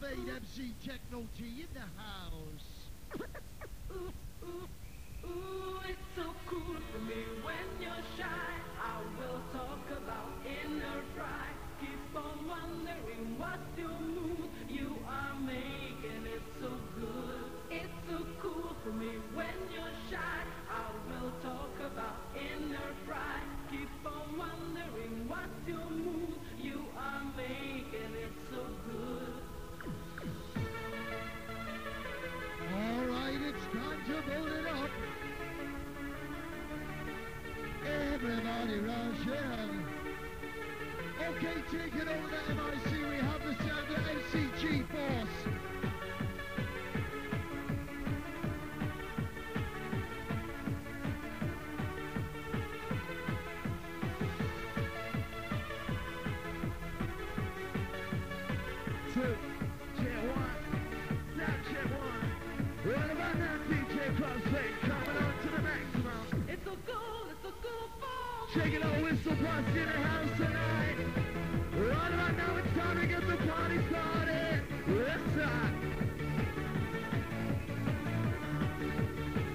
Spade MZ Techno T in the house. two, check one. Now check one. What about that DJ Prostate coming on to the maximum? It's a cool, it's a cool for Check it out, Whistle blast in the house tonight. What about now, it's time to get the party started. Let's rock.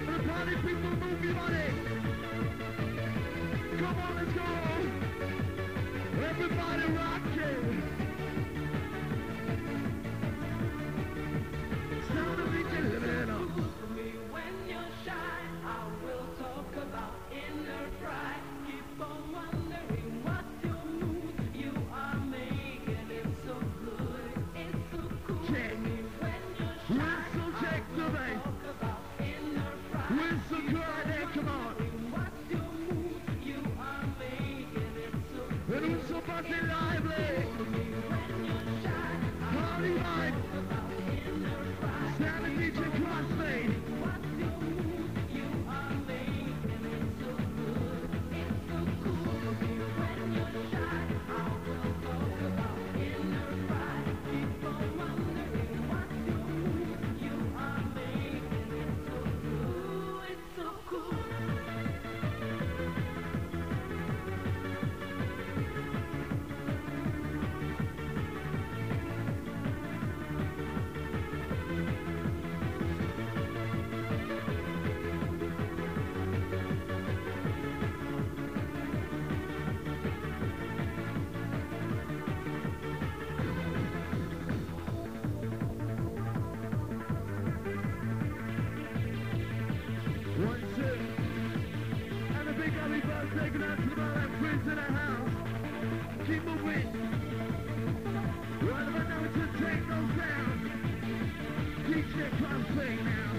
The party people move your body. Come on, let's go. Everybody rocking. It's so fucking lively. Keep moving. Right about now, it's a take those down. DJ now.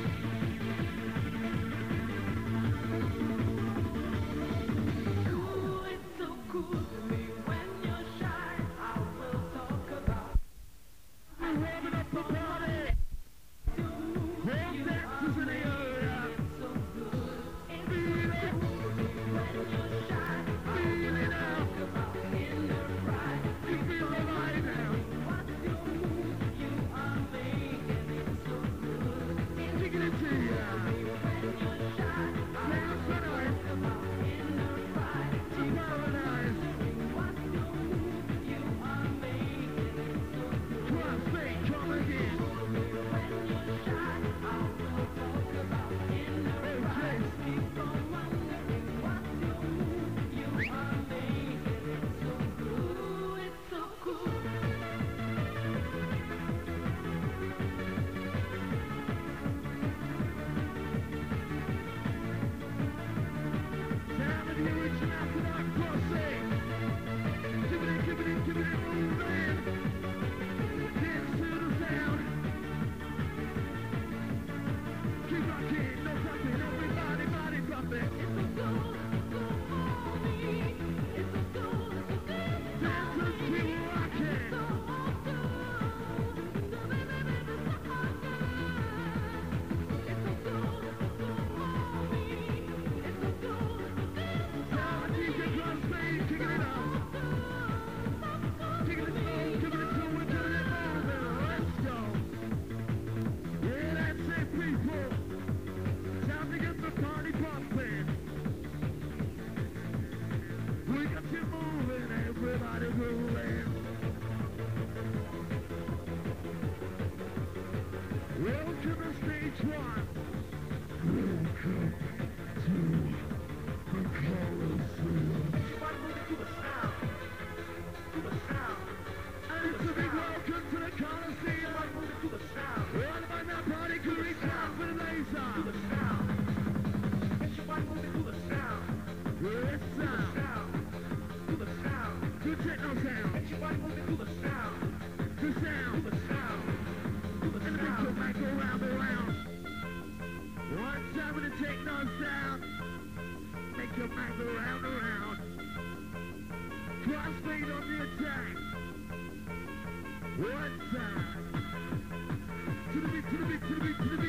Give me, give me.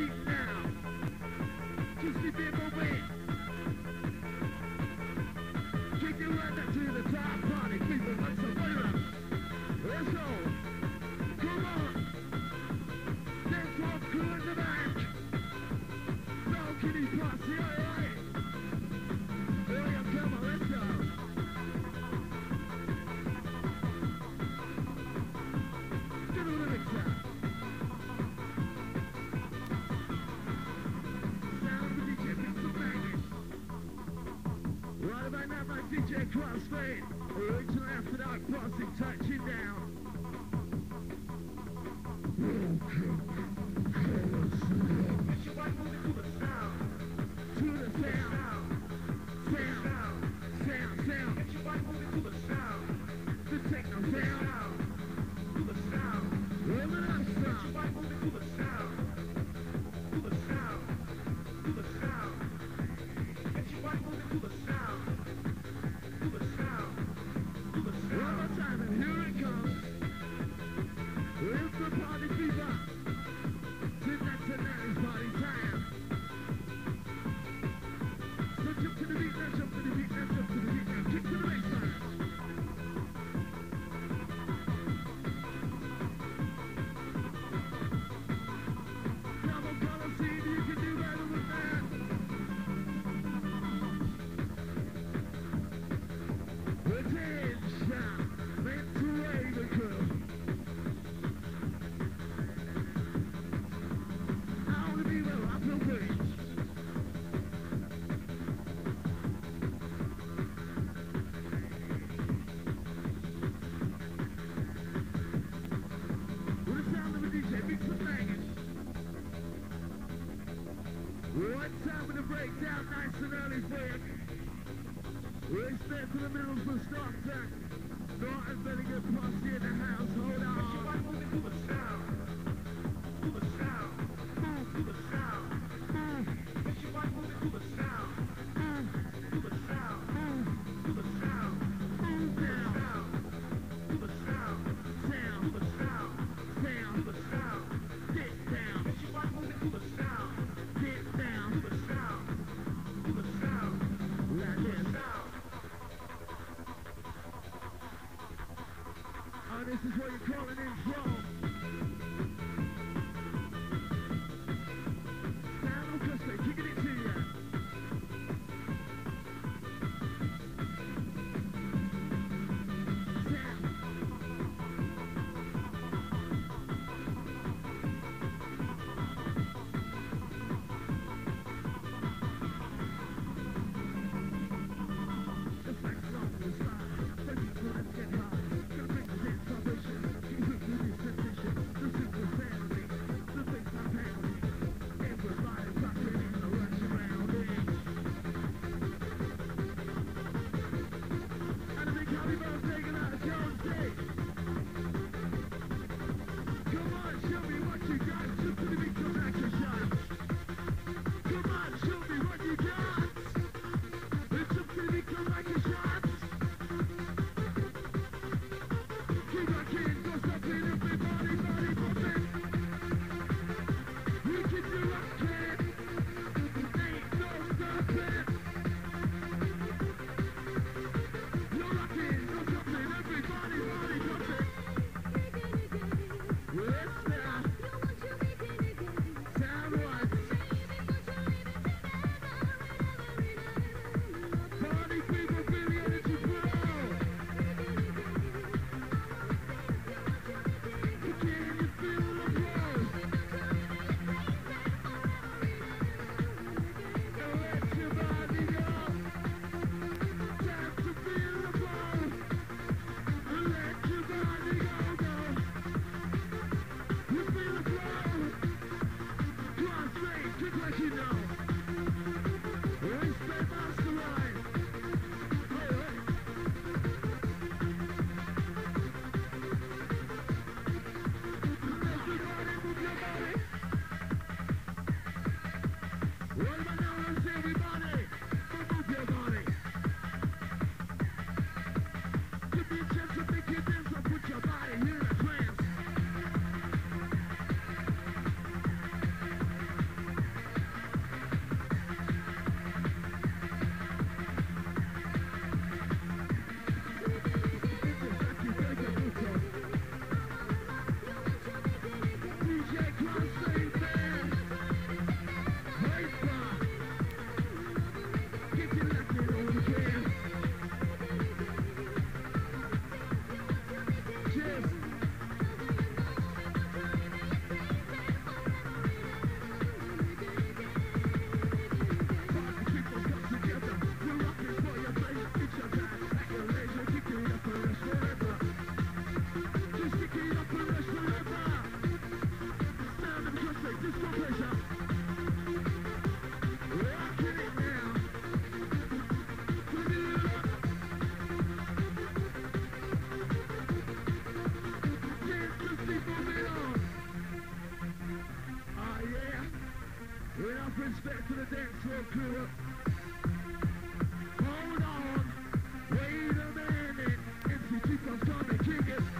One time in the breakdown, nice and early for you. We're straight to the middle for start time. Not as better good past in the house, hold on. Ravens back to the dance floor, crew. Hold on. Wait a minute. MC Chico's coming, kick us.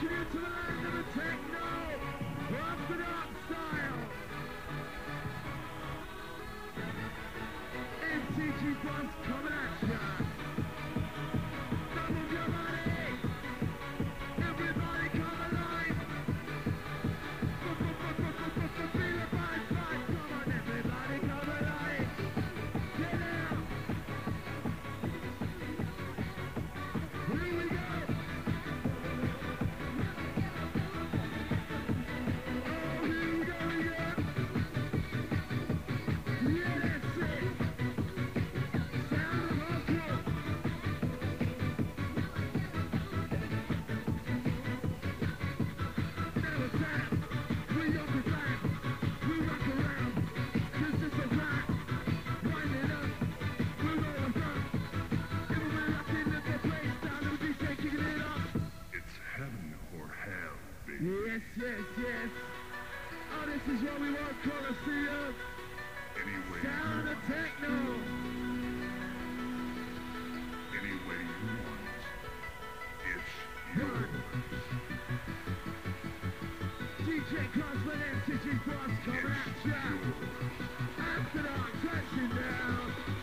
kids to take now Orthodox style. MTG Buzz Yes, yes, yes. Oh, this is what we want, Colosseum. Anyway. Down to techno. Any way you want it. It's yours. DJ Cosmo and CG Boss coming at ya. After the touching now.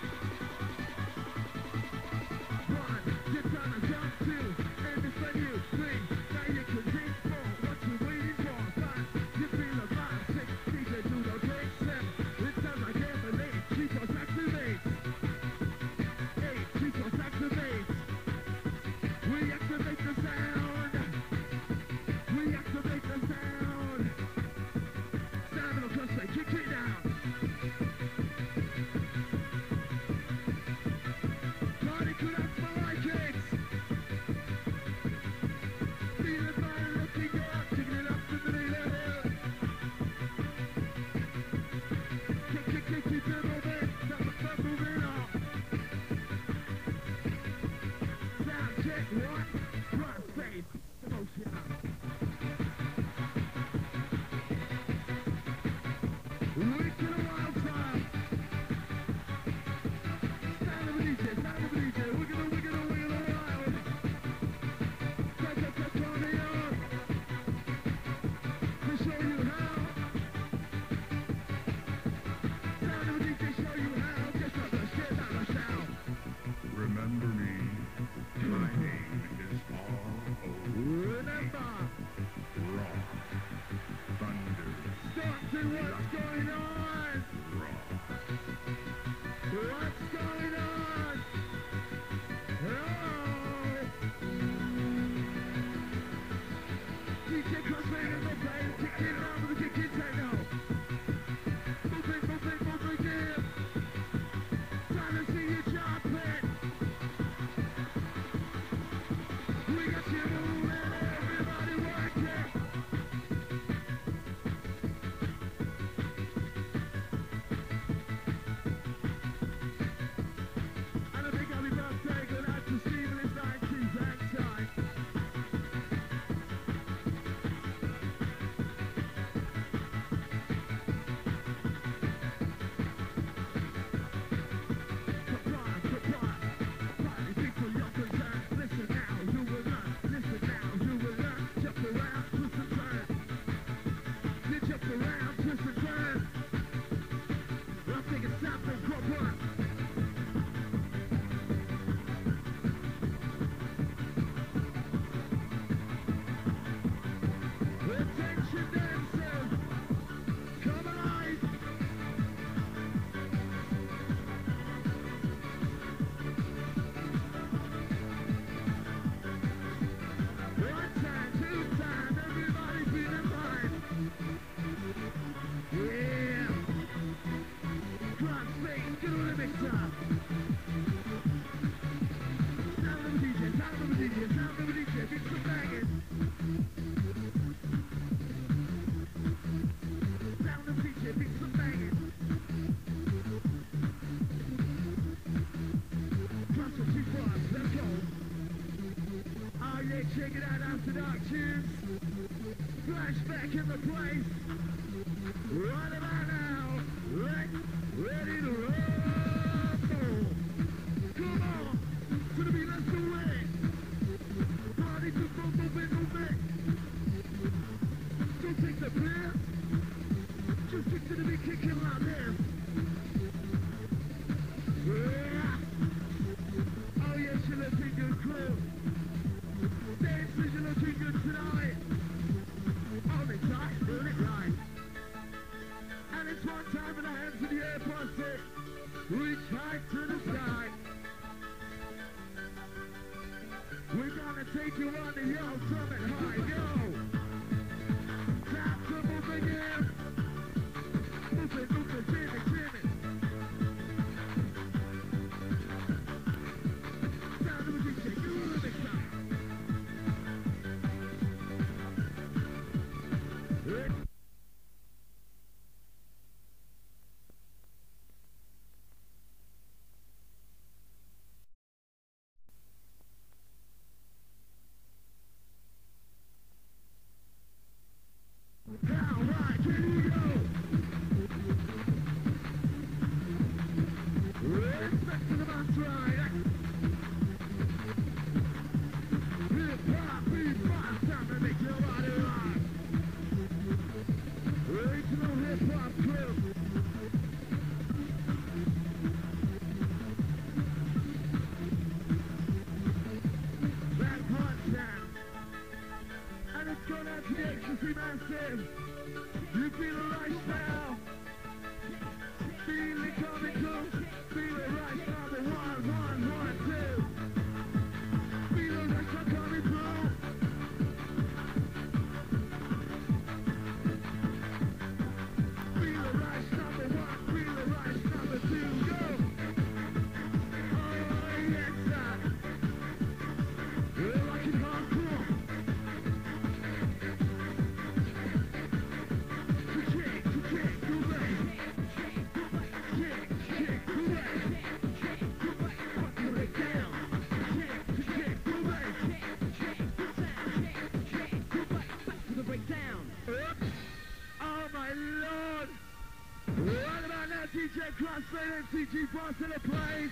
LNCG boss in the place.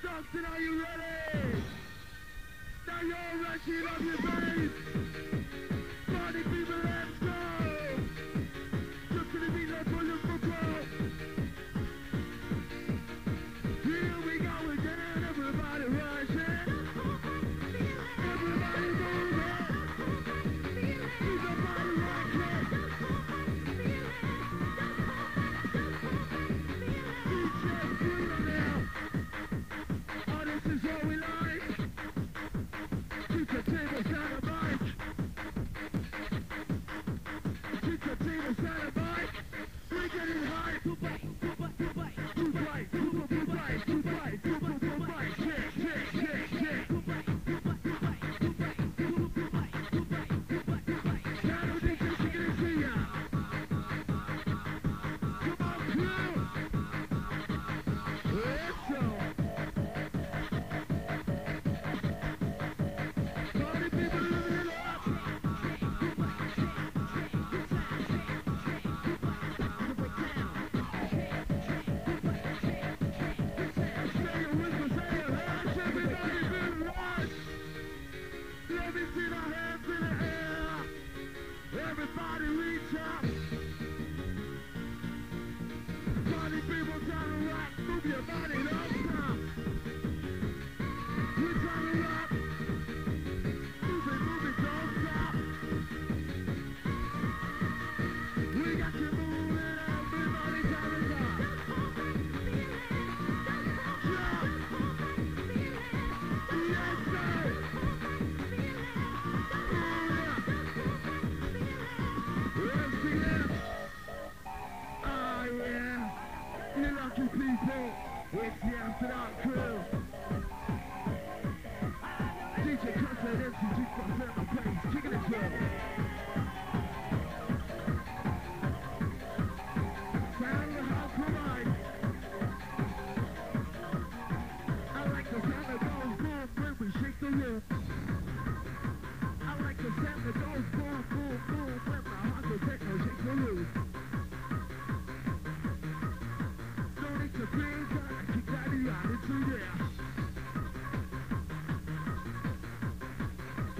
Stockton, are you ready? Now you're rushing up your base.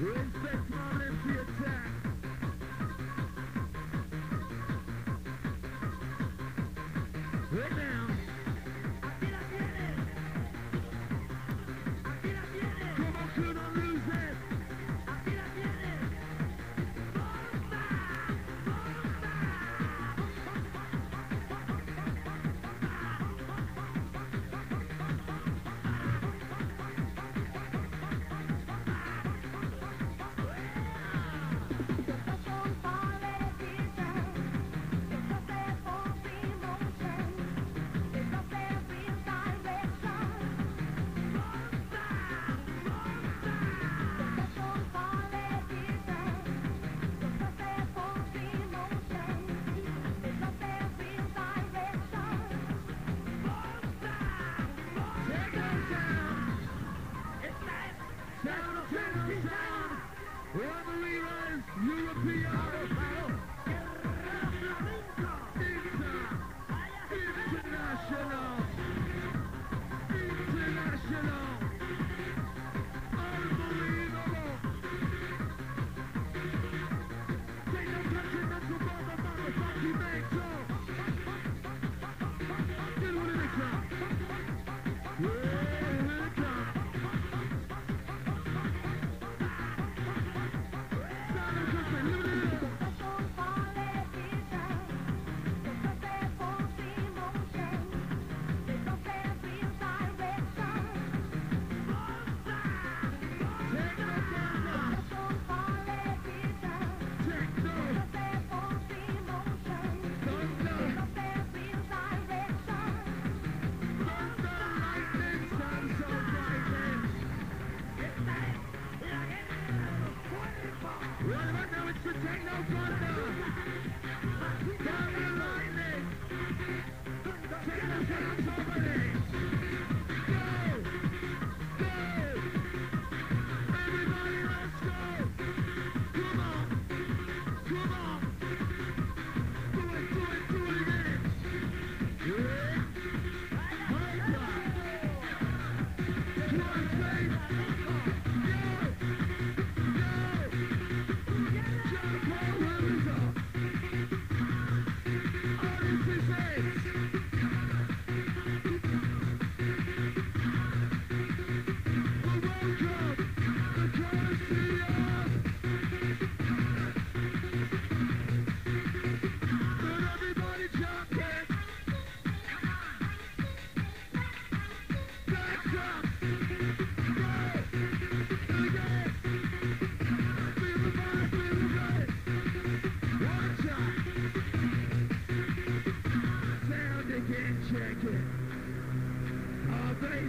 Respect my lips,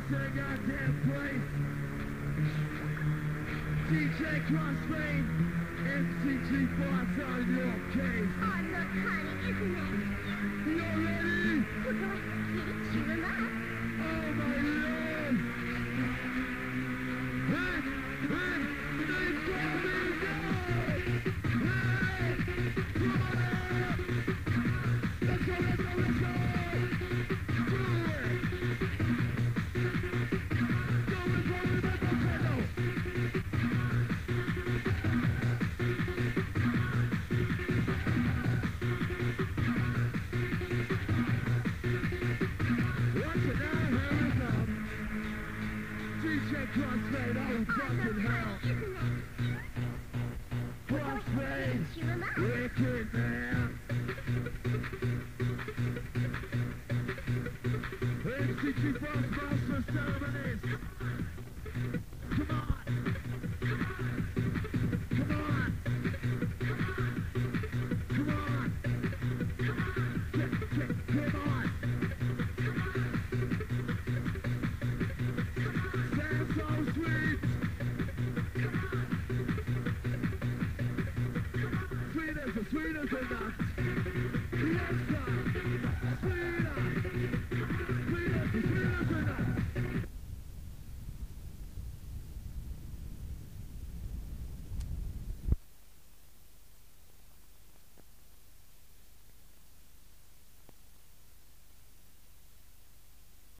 to the goddamn place. DJ Crossfade, MCG Boss on your case. Isn't it? You're ready? You. Crossfade, I was fucking hell. Crossfade, wicked man. M64 Master